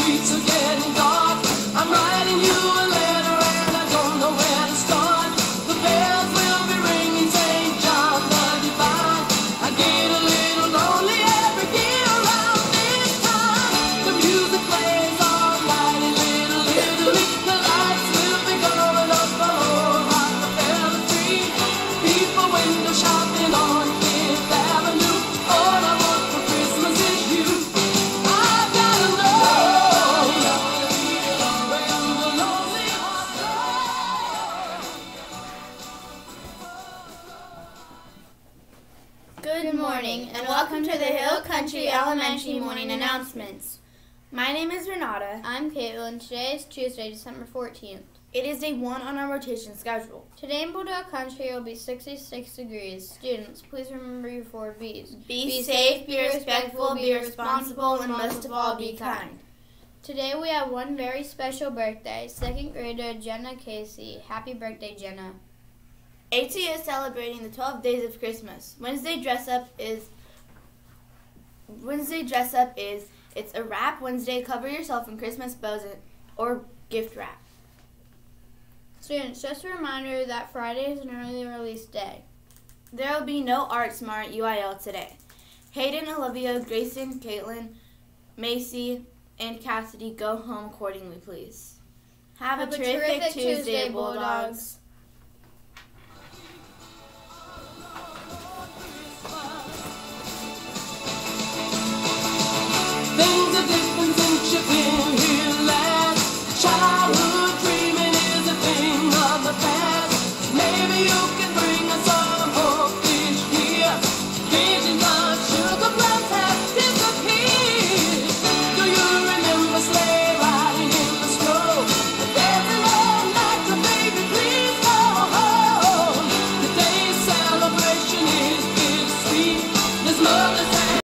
streets again. Good morning, and welcome to the Hill Country Elementary morning announcements. My name is Renata. I'm Caitlin. Today is Tuesday, December 14th. It is day one on our rotation schedule. Today in Bulldog Country it will be 66 degrees. Students, please remember your four B's. Be, be safe, be respectful, be responsible, and most of all, be kind. Today we have one very special birthday, second grader Jenna Casey. Happy birthday, Jenna. AT is celebrating the 12 days of Christmas. Wednesday dress up is Wednesday dress up is it's a wrap Wednesday. Cover yourself in Christmas bows or gift wrap. Students, just a reminder that Friday is an early release day. There will be no Art Smart UIL today. Hayden, Olivia, Grayson, Caitlin, Macy, and Cassidy go home accordingly, please. Have, Have a, terrific, terrific Tuesday, Bulldogs. you.